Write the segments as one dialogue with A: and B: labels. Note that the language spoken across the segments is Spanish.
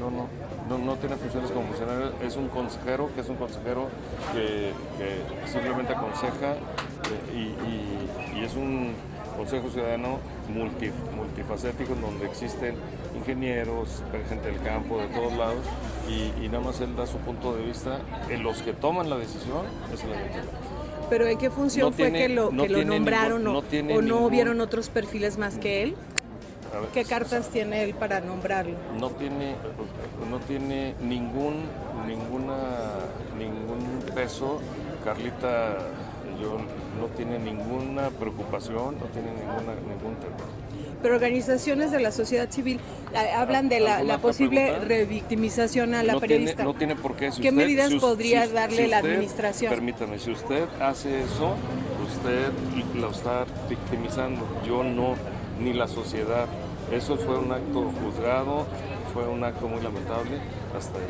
A: No, no, no, no tiene funciones como funcionario, es un consejero que es un consejero que, que simplemente aconseja eh, y, y- y es un consejo ciudadano multi, multifacético en donde existen ingenieros, gente del campo, de todos lados y, y nada más él da su punto de vista. En los que toman la decisión es el ayuntamiento.
B: ¿Pero en qué función
A: No
B: fue
A: tiene-
B: que lo,
A: no
B: que lo nombraron
A: ningún-
B: o-
A: no tiene
B: o no
A: ningún-
B: vieron otros perfiles más que él?
A: Ver,
B: ¿Qué cartas tiene él para nombrarlo?
A: no tiene no tiene ningún ninguna ningún peso Carlita yo no tiene ninguna preocupación no tiene ninguna ningún tema
B: Pero organizaciones de la sociedad civil eh, hablan de la,
A: ¿Alguna
B: la posible revictimización a la
A: no tiene,
B: periodista.
A: no tiene por qué si
B: ¿Qué
A: usted-
B: medidas
A: si
B: podría
A: si-
B: darle la
A: usted-
B: administración?
A: permítame si usted hace eso usted lo está victimizando yo no ni la sociedad. Eso fue un acto juzgado fue un acto muy lamentable hasta ahí.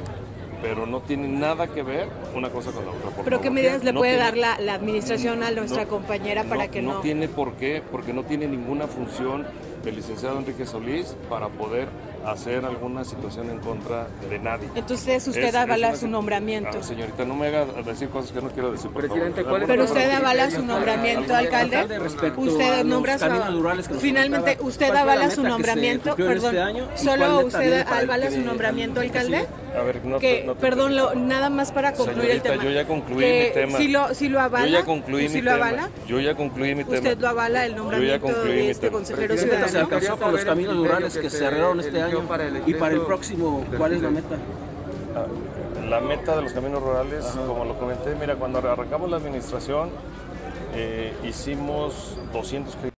A: Pero no tiene nada que ver una cosa con la otra por
B: ¿Pero qué medidas le
A: No
B: puede
A: tiene-
B: dar la, la administración a nuestra
A: no-
B: compañera para que no...
A: No tiene por qué, porque no tiene ninguna función el licenciado Enrique Solís para poder hacer alguna situación en contra de nadie.
B: Entonces usted
A: Es- es
B: avala
A: una
B: su nombramiento.
A: Ah, señorita, no me haga decir cosas que no quiero decir, por
C: Presidente,
A: favor.
C: ¿cuál es
B: Pero usted avala su nombramiento,
C: alcalde,
B: alcalde. Usted nombra su finalmente usted
C: ¿Cuál fue la
B: avala su nombramiento,
C: este
B: perdón.
C: año
B: Solo usted avala su nombramiento, alcalde.
A: A ver, no te-
B: que
A: no te
B: perdón, lo- nada más para concluir
A: Señorita,
B: el tema.
A: yo ya concluí
B: que
A: mi tema.
B: Si lo, si lo avala,
A: Yo ya concluí
B: ¿sí
A: mi
B: lo
A: tema.
B: avala?
A: Yo ya concluí mi tema.
B: ¿Usted lo avala el nombramiento
A: concluí
B: de
A: mi
B: este
A: tema.
B: consejero
C: Presidente, se
B: ciudadano?
C: alcanzó con los caminos rurales que se cerraron este año y para el próximo, ¿cuál es la meta?
A: Ah, La meta de los caminos rurales, como lo comenté, mira, cuando arrancamos la administración, eh, hicimos 200 kilómetros